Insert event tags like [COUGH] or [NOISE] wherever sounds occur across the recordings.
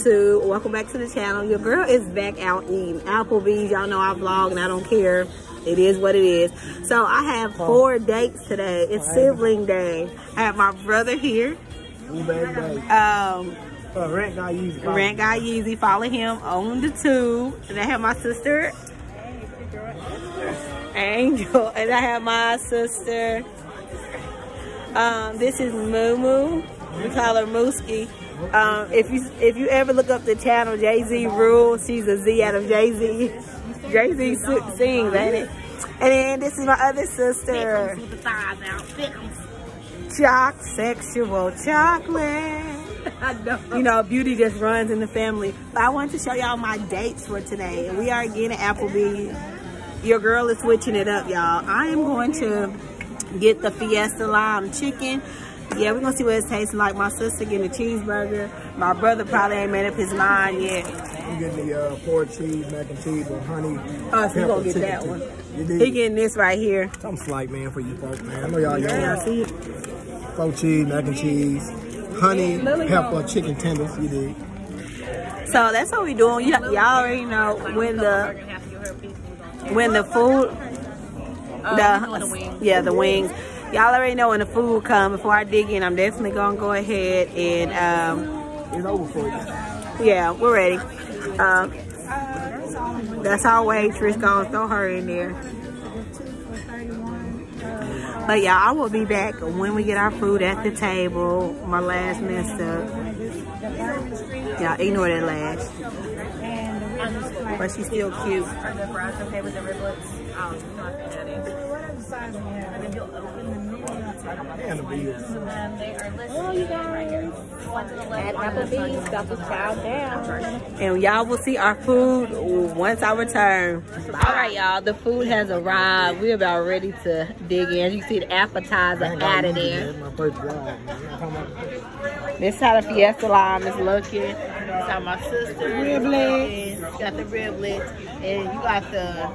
YouTube? Welcome back to the channel. Your girl is back out eating Applebee's. Y'all know I vlog and I don't care. It is what it is. So I have four dates today. It's sibling day. I have my brother here. Um, Uh, Rent Guy Yeezy. Rant Guy Yeezy. Follow him on the tube. And I have my sister, Angel. [LAUGHS] And I have my sister. Um, this is Moo Moo. We call her Mooski. Um, if you if you ever look up the channel Jay Z Rule, she's a Z out of Jay Z. Jay Z sings, ain't it? And then this is my other sister, Choc Sexual Chocolate. [LAUGHS] You know, beauty just runs in the family. But I wanted to show y'all my dates for today. We are again at Applebee's. Your girl is switching it up, y'all. I am going to get the Fiesta Lime Chicken. Yeah, we're gonna see what it tastes like. My sister getting a cheeseburger. My brother probably ain't made up his mind yet. I'm getting the uh, four cheese, mac and cheese with honey. Oh, so you gonna get that one. He getting this right here. I'm slight, man, for you folks, man. I know y'all young. Yeah, see? it. Four cheese, mac and cheese, honey, pepper, chicken tenders. You did. So that's what we doing. Y'all already know when the when the food the yeah the wings. Y'all already know when the food come. Before I dig in, I'm definitely gonna go ahead and um, It's over for you. yeah, we're ready. Um, that's our waitress. Gonna throw her in there. But yeah, I will be back when we get our food at the table. My last messed up. Y'all ignore that last. But she's still cute. Are the fries okay with the riblets? Oh, you know I think that is. And then you'll open the menu. And the bills. They are listed right here. One to the left, At one to the front. Applebee's, got the chow down. And y'all will see our food once I return. All right, y'all, the food has arrived. We're about ready to dig in. As you see the appetizer Rent Guy added Yeezy, in. That's my first vlog, man. You know what I'm talking about? This is how the Fiesta Lime is looking. This how my sister Riblets. got the riblets. And you got the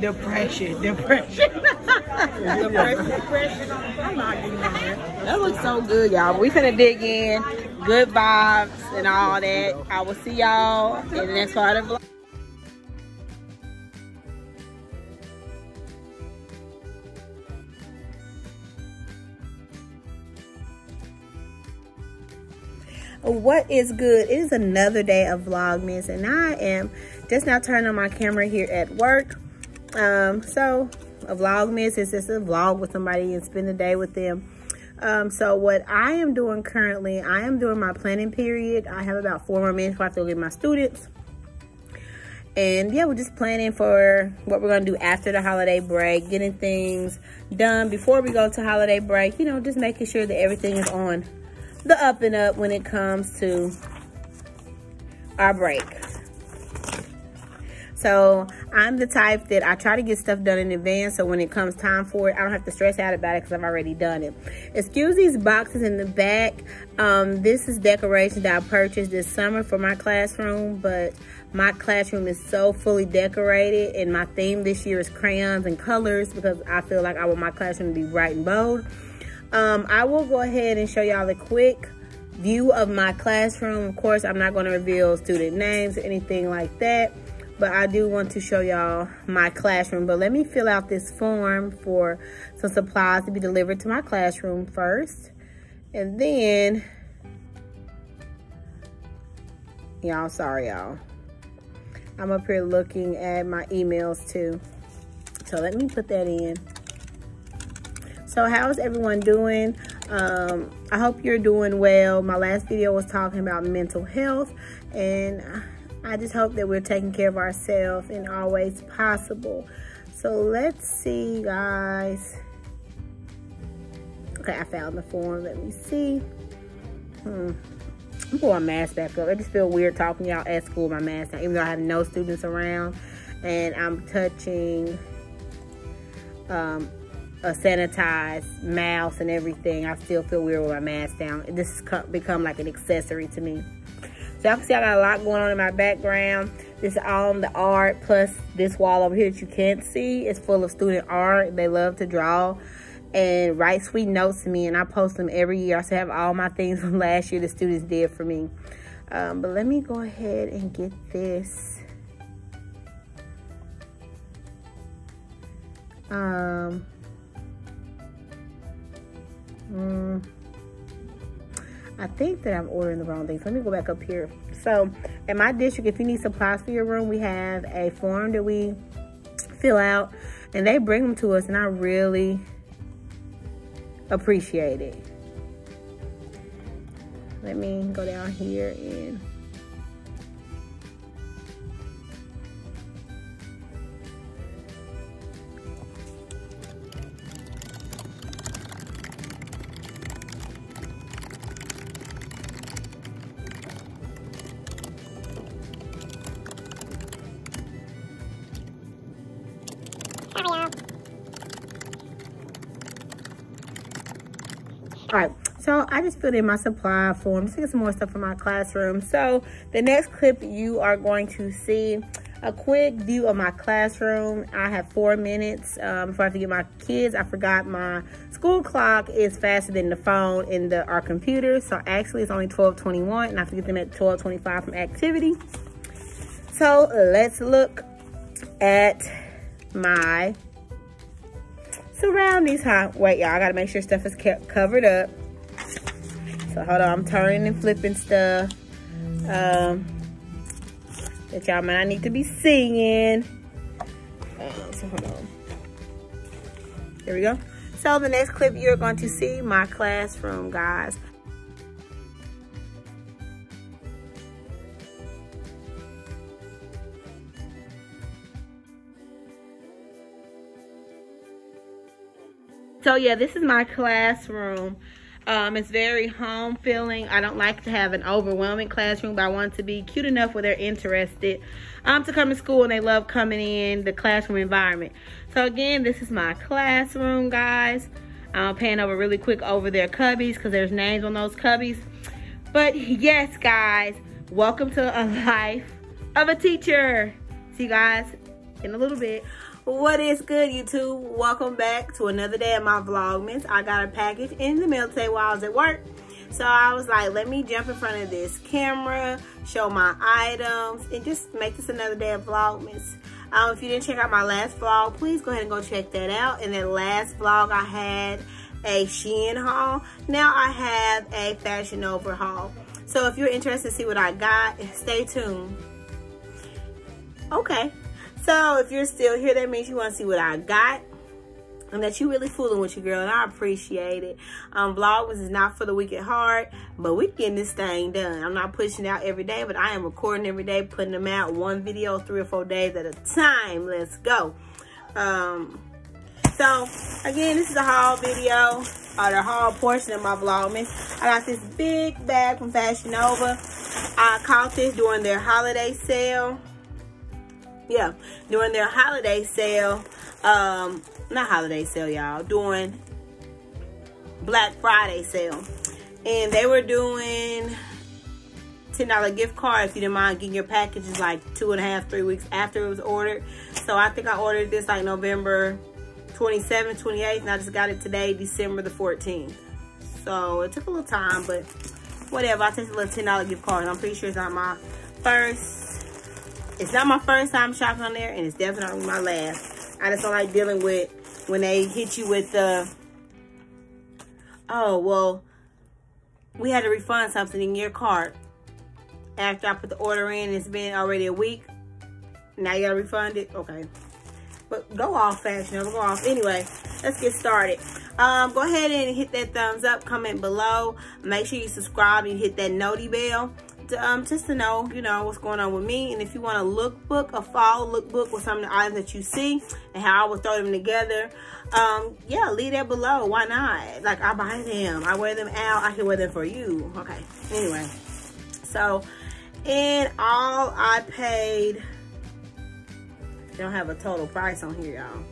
depression. Depression. [LAUGHS] depression. Depression. I'm not getting in there. That looks so good, y'all. We finna dig in. Good vibes and all that. I will see y'all in the next part of the vlog. What is good? It is another day of vlogmas and i am just now turning on my camera here at work. Um so a vlogmas is just a vlog with somebody and spend the day with them. Um so what i am doing currently i am doing my planning period. I have about four more minutes before i have to go get my students. And yeah we're just planning for what we're gonna do after the holiday break getting things done before we go to holiday break you know just making sure that everything is on the up and up when it comes to our break. So I'm the type that I try to get stuff done in advance so when it comes time for it, I don't have to stress out about it because I've already done it. Excuse these boxes in the back. Um, this is decoration that I purchased this summer for my classroom, but my classroom is so fully decorated and my theme this year is crayons and colors because I feel like I want my classroom to be bright and bold. Um, I will go ahead and show y'all a quick view of my classroom. Of course, I'm not going to reveal student names or anything like that, but I do want to show y'all my classroom. But let me fill out this form for some supplies to be delivered to my classroom first. And then, y'all, sorry, y'all. I'm up here looking at my emails too. So let me put that in. So how's everyone doing? Um, I hope you're doing well. My last video was talking about mental health and I just hope that we're taking care of ourselves in all ways possible. So let's see guys. Okay, I found the form. Let me see. Hmm. I'm putting my mask back up. I just feel weird talking y'all at school my mask down, even though I have no students around and I'm touching um, a sanitized mouse and everything, I still feel weird with my mask down. This has become like an accessory to me. So y'all can see I got a lot going on in my background. This is all the art, plus this wall over here that you can't see is full of student art. They love to draw and write sweet notes to me and I post them every year. I still have all my things [LAUGHS] from last year the students did for me. Um, but let me go ahead and get this. Um, mm, I think that I'm ordering the wrong things. Let me go back up here. So in my district, if you need supplies for your room, we have a form that we fill out and they bring them to us and I really appreciate it. Let me go down here and so I just filled in my supply form to get some more stuff for my classroom. So the next clip you are going to see a quick view of my classroom. I have four minutes um, before I have to get my kids. I forgot my school clock is faster than the phone and the our computer. So actually it's only 1221 and I have to get them at 1225 from activity. So let's look at my surroundings, huh? Wait, y'all, I gotta make sure stuff is kept covered up. So hold on, I'm turning and flipping stuff. Um, that y'all might need to be seeing. Uh, so hold on. Here we go. So the next clip, you're going to see my classroom, guys. So yeah, this is my classroom. Um, it's very home feeling. I don't like to have an overwhelming classroom, but I want to be cute enough where they're interested um, to come to school and they love coming in the classroom environment. So again, this is my classroom, guys. I'm pan over really quick over their cubbies because there's names on those cubbies. But yes, guys, welcome to a [LAUGHS] life of a teacher. See you guys in a little bit. What is good, YouTube? Welcome back to another day of my Vlogmas. I got a package in the mail today while I was at work. So I was like, let me jump in front of this camera, show my items, and just make this another day of Vlogmas. Um, if you didn't check out my last vlog, please go ahead and go check that out. In that last vlog, I had a Shein haul. Now I have a Fashion Nova haul. So if you're interested to see what I got, stay tuned. Okay, so if you're still here, that means you want to see what I got. And that you really fooling with your girl, and I appreciate it. Um, Vlogmas is not for the weak at heart, but we getting this thing done. I'm not pushing out every day, but I am recording every day, putting them out one video three or four days at a time. Let's go. Um, so again, this is a haul video, or the haul portion of my Vlogmas. I got this big bag from Fashion Nova. I caught this during their holiday sale yeah, during their holiday sale, um, not holiday sale, y'all, doing Black Friday sale. And they were doing $10 gift card if you didn't mind getting your packages like two and a half, three weeks after it was ordered. So I think I ordered this like November 27th, 28th, and I just got it today, December the 14th. So it took a little time, but whatever. I take a little $10 gift card. I'm pretty sure it's not my first it's not my first time shopping on there, and it's definitely my last. I just don't like dealing with when they hit you with the, oh, well, we had to refund something in your cart after I put the order in. It's been already a week. Now you gotta refund it? Okay. But go off fashion, go off. Anyway, let's get started. Um, go ahead and hit that thumbs up, comment below. Make sure you subscribe and hit that noti bell um, just to know, you know, what's going on with me. And if you want a lookbook, a fall lookbook with some of the items that you see and how I would throw them together, um, yeah, leave that below. Why not? Like, I buy them. I wear them out. I can wear them for you. Okay. Anyway. So, in all, I paid, they don't have a total price on here, y'all.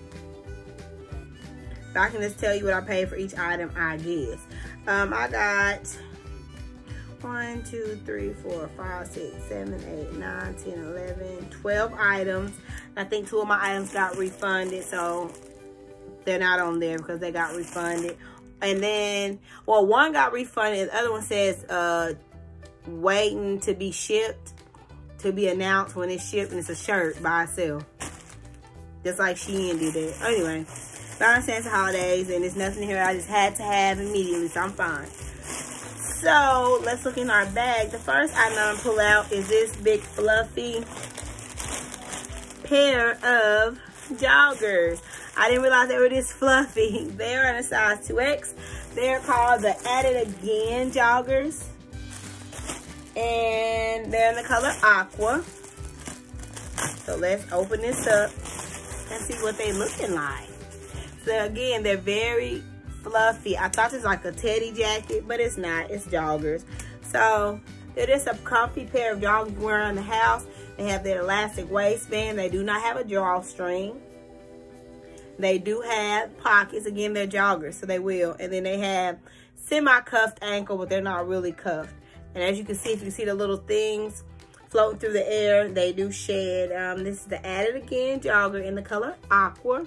But I can just tell you what I paid for each item, I guess. Um, I got one, two, three, four, five, six, seven, eight, nine, 10, 11, 12 items. I think two of my items got refunded, so they're not on there because they got refunded. And then, well, one got refunded. The other one says uh, waiting to be shipped, to be announced when it's shipped. And it's a shirt by itself. Just like she did it. Anyway, it's holidays and there's nothing here I just had to have immediately. So I'm fine. So let's look in our bag. The first item I'm gonna pull out is this big fluffy pair of joggers. I didn't realize they were this fluffy. [LAUGHS] They're in a size 2X. They're called the At It Again joggers. And they're in the color aqua. So let's open this up and see what they looking like. So again, they're very fluffy. I thought it's like a teddy jacket, but it's not. It's joggers. So it is a comfy pair of joggers wearing in the house. They have their elastic waistband. They do not have a drawstring. They do have pockets. Again, they're joggers, so they will. And then they have semi-cuffed ankle, but they're not really cuffed. And as you can see, if you see the little things floating through the air, they do shed. Um, this is the At It Again jogger in the color Aqua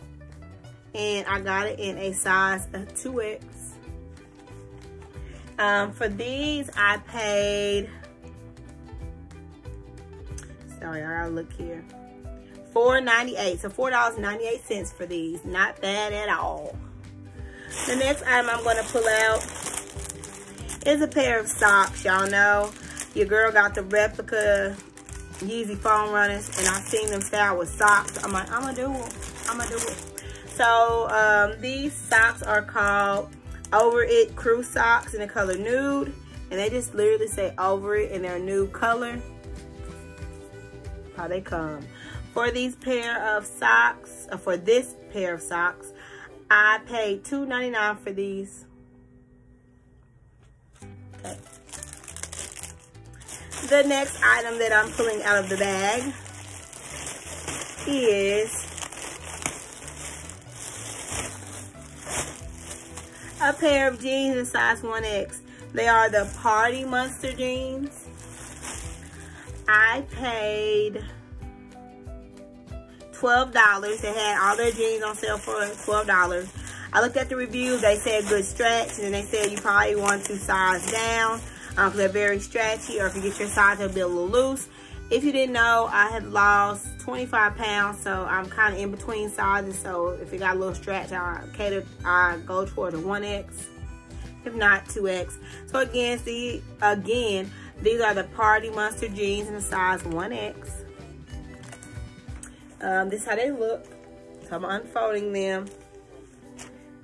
and I got it in a size of 2X. Um, for these, I paid, sorry, I gotta look here, $4.98, so $4.98 for these. Not bad at all. The next item I'm gonna pull out is a pair of socks. Y'all know your girl got the replica Yeezy foam runners, and I've seen them style with socks. I'm like, I'm gonna do it. I'm gonna do it. So um, these socks are called Over It Crew Socks in the color nude. And they just literally say Over It in their nude color. How they come. For these pair of socks, uh, for this pair of socks, I paid $2.99 for these. Okay. The next item that I'm pulling out of the bag is a pair of jeans in size 1X. They are the Party Monster jeans. I paid $12. They had all their jeans on sale for $12. I looked at the reviews. They said good stretch. And they said you probably want to size down um, they're very stretchy. Or if you get your size, they'll be a little loose. If you didn't know, I have lost 25 pounds, so I'm kind of in between sizes. So if it got a little stretch, I cater, I go towards a 1X, if not 2X. So again, see, again, these are the Party Monster jeans in the size 1X. Um, this is how they look. So I'm unfolding them.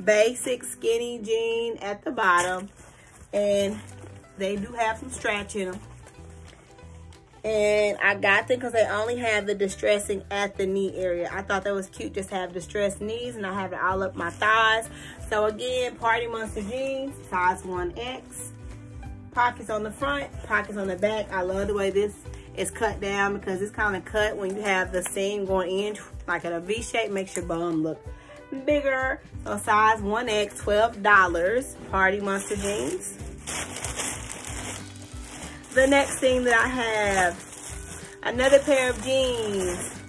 Basic skinny jean at the bottom. And they do have some stretch in them. And I got them because they only have the distressing at the knee area. I thought that was cute just have distressed knees and I have it all up my thighs. So again, Party Monster jeans, size 1X. Pockets on the front, pockets on the back. I love the way this is cut down because it's kind of cut when you have the seam going in like at a V shape. Makes your bum look bigger. So size 1X, $12. Party Monster jeans. The next thing that I have, another pair of jeans.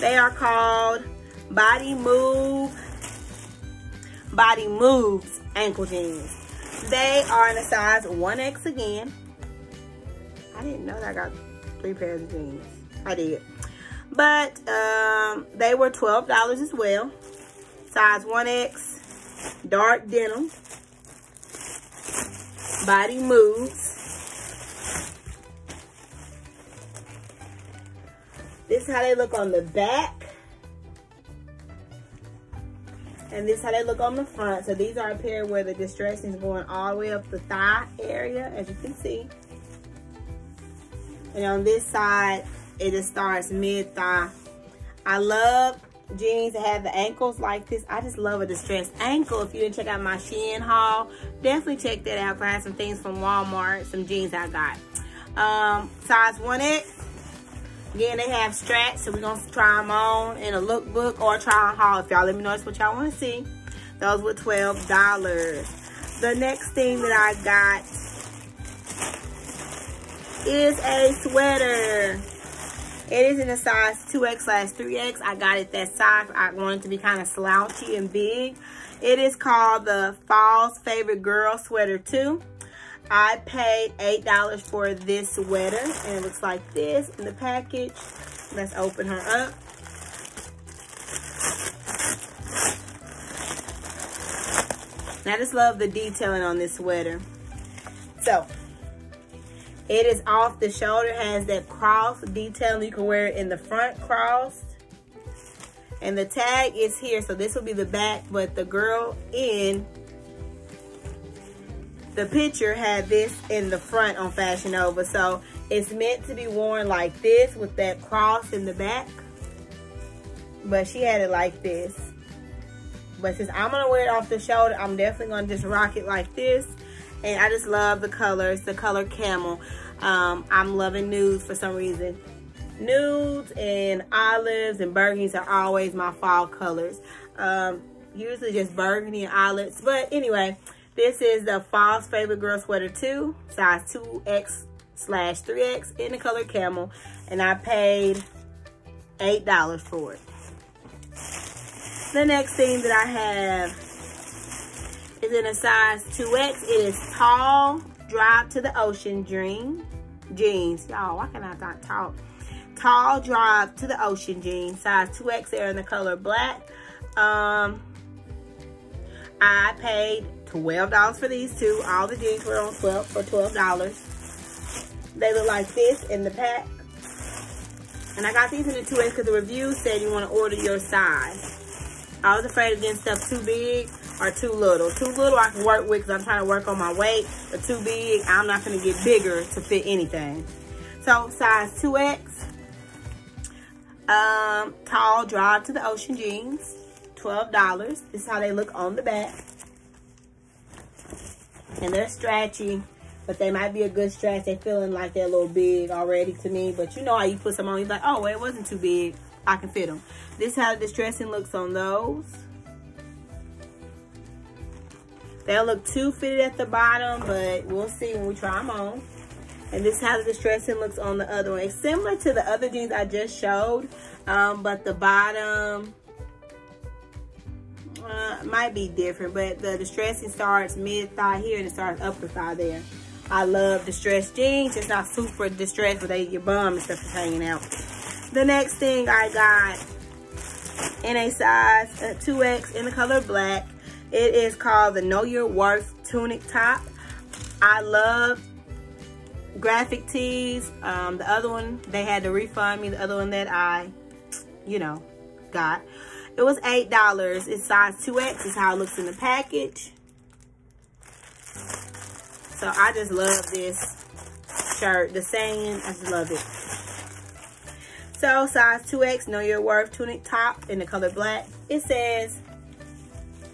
They are called Body Move, Body Moves ankle jeans. They are in a size 1X again. I didn't know that I got three pairs of jeans. I did. But um, they were $12 as well. Size 1X, dark denim, body moves. This is how they look on the back. And this is how they look on the front. So these are a pair where the distressing is going all the way up the thigh area, as you can see. And on this side, it just starts mid-thigh. I love jeans that have the ankles like this. I just love a distressed ankle. If you didn't check out my Shein haul, definitely check that out. I some things from Walmart, some jeans I got. Um, size 1X. Again, they have straps, so we're going to try them on in a lookbook or try on haul if y'all let me know that's what y'all want to see. Those were $12. The next thing that I got is a sweater. It is in a size 2X slash 3X. I got it that size. I want it to be kind of slouchy and big. It is called the Fall's Favorite Girl Sweater 2. I paid $8 for this sweater. And it looks like this in the package. Let's open her up. I just love the detailing on this sweater. So, it is off the shoulder, has that cross detail. You can wear it in the front crossed. And the tag is here, so this will be the back, but the girl in the picture had this in the front on Fashion Nova. So it's meant to be worn like this with that cross in the back. But she had it like this. But since I'm gonna wear it off the shoulder, I'm definitely gonna just rock it like this. And I just love the color. It's the color camel. Um, I'm loving nudes for some reason. Nudes and olives and burgundies are always my fall colors. Um, usually just burgundy and olives. But anyway, this is the Fall's Favorite Girl Sweater 2, size 2X slash 3X in the color camel. And I paid $8 for it. The next thing that I have is in a size 2X. It is tall, drive to the ocean dream jeans. Y'all, why can I not talk? Tall drive to the ocean jeans, size 2X. They're in the color black. Um, I paid $12 for these two. All the jeans were on 12 for $12. They look like this in the pack. And I got these in the 2X because the review said you want to order your size. I was afraid of getting stuff too big or too little. Too little I can work with because I'm trying to work on my weight. But too big, I'm not going to get bigger to fit anything. So size 2X. Um, tall drive to the ocean jeans. $12. This is how they look on the back. And they're stretchy, but they might be a good stretch. They're feeling like they're a little big already to me. But you know how you put some on, you're like, oh, well, it wasn't too big. I can fit them. This is how the distressing looks on those. They'll look too fitted at the bottom, but we'll see when we try them on. And this is how the distressing looks on the other one. It's similar to the other jeans I just showed, um, but the bottom uh, might be different. But the distressing starts mid-thigh here and it starts upper thigh there. I love distressed jeans. It's not super distressed, but they, your bum and stuff is hanging out. The next thing I got in a size 2X in the color black. It is called the Know Your Worth Tunic Top. I love graphic tees. Um, the other one, they had to refund me. The other one that I, you know, got. It was $8. It's size 2X. Is how it looks in the package. So I just love this shirt. The saying, I just love it. So size 2X, know your worth tunic top in the color black. It says,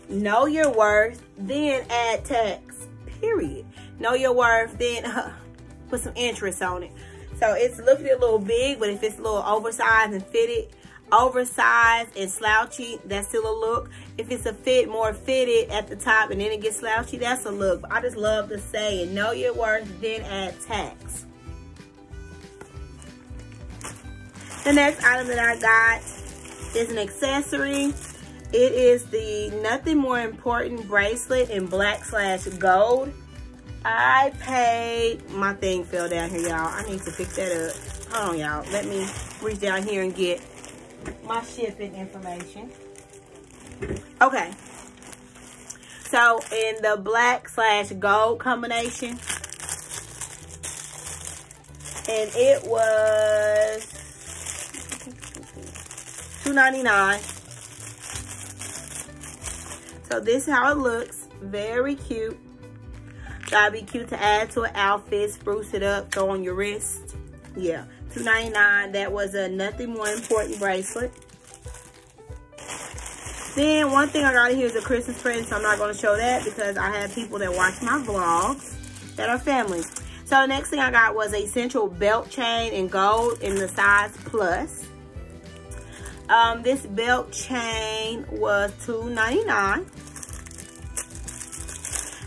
know your worth, then add tax, period. Know your worth, then uh, put some interest on it. So it's looking a little big, but if it's a little oversized and fitted, oversized and slouchy, that's still a look. If it's a fit, more fitted at the top and then it gets slouchy, that's a look. I just love to say, and know your worth, then add tax. The next item that I got is an accessory. It is the Nothing More Important bracelet in black slash gold. I paid, my thing fell down here, y'all. I need to pick that up. Hold on, y'all. Let me reach down here and get my shipping information. Okay. So, in the black slash gold combination, and it was $2.99. So this is how it looks. Very cute. That'd be cute to add to an outfit, spruce it up, throw on your wrist. Yeah, $2.99. That was a nothing more important bracelet. Then one thing I got here is a Christmas present, so I'm not going to show that because I have people that watch my vlogs that are family. So next thing I got was a central belt chain in gold in the size plus. Um, this belt chain was $2.99.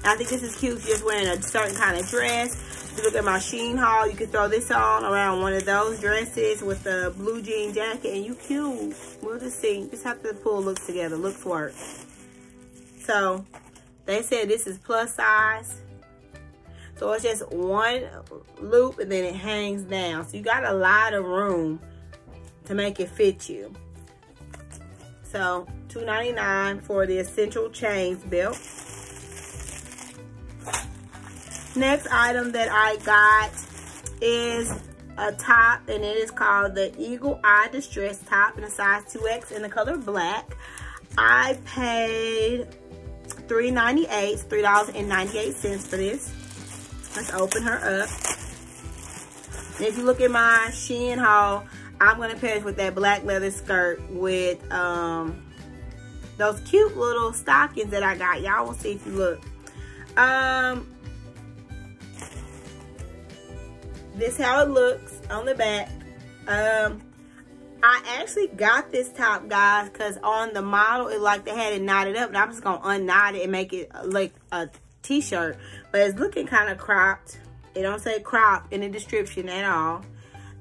I think this is cute if you're just wearing a certain kind of dress. You look at my Shein haul, you can throw this on around one of those dresses with the blue jean jacket and you cute. We'll just see. Just have to pull looks together. Looks work. So, they said this is plus size. So it's just one loop and then it hangs down. So you got a lot of room to make it fit you. So $2.99 for the Essential Chains belt. Next item that I got is a top and it is called the Eagle Eye Distress Top in a size 2X in the color black. I paid $3.98, $3.98 for this. Let's open her up. And if you look at my Shein haul, I'm to pair it with that black leather skirt with um, those cute little stockings that I got. Y'all will see if you look. Um, this how it looks on the back. Um, I actually got this top, guys, because on the model, it like they had it knotted up. And I'm just to unknot it and make it like a t-shirt. But it's looking kind of cropped. It don't say crop in the description at all.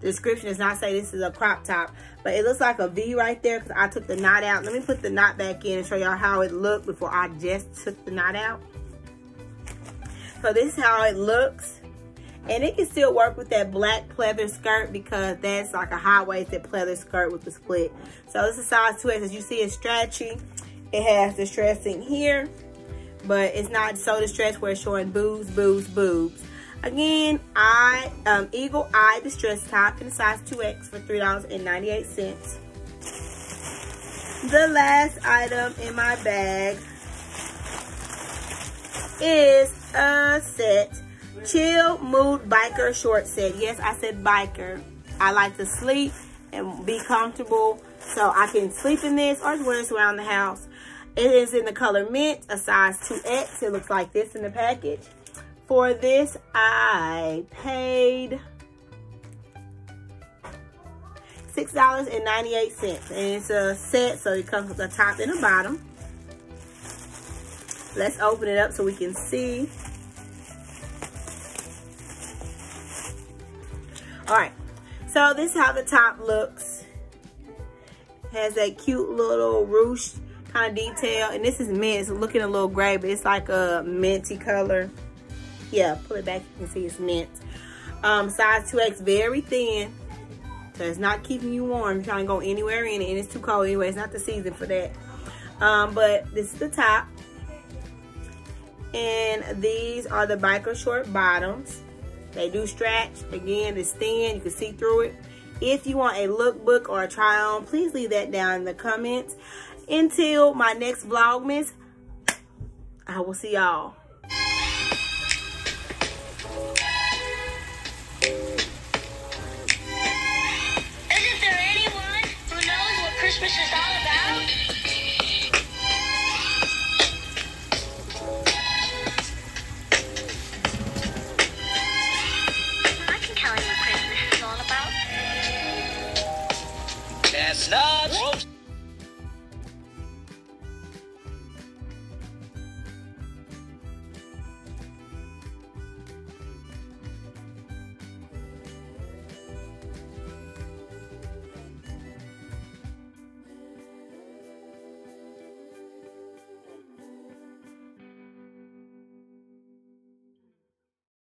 The description does not say this is a crop top. But it looks like a V right there because I took the knot out. Let me put the knot back in and show y'all how it looked before I just took the knot out. So this is how it looks. And it can still work with that black pleather skirt because that's like a high-waisted pleather skirt with the split. So this is size 2X. As you see, it's stretchy. It has the here, but it's not so distressed where it's showing boobs, boobs, boobs. Again, I um, Eagle Eye Distress Top in size 2X for $3.98. The last item in my bag is a set Chill Mood Biker Short Set. Yes, I said biker. I like to sleep and be comfortable. So I can sleep in this or wear this around the house. It is in the color mint, a size 2X. It looks like this in the package. For this, I paid $6.98. And it's a set, so it comes with a top and a bottom. Let's open it up so we can see. All right, so this is how the top looks. Has that cute little ruche kind of detail. And this is mint. It's looking a little gray, but it's like a minty color. Yeah, pull it back. You can see it's mint. Um, size 2X, very thin. So it's not keeping you warm. You're trying to go anywhere in it. And it's too cold anyway. It's not the season for that. Um, but this is the top. And these are the biker short bottoms. They do stretch. Again, it's thin. You can see through it. If you want a lookbook or a try on, please leave that down in the comments. Until my next Vlogmas, I will see y'all.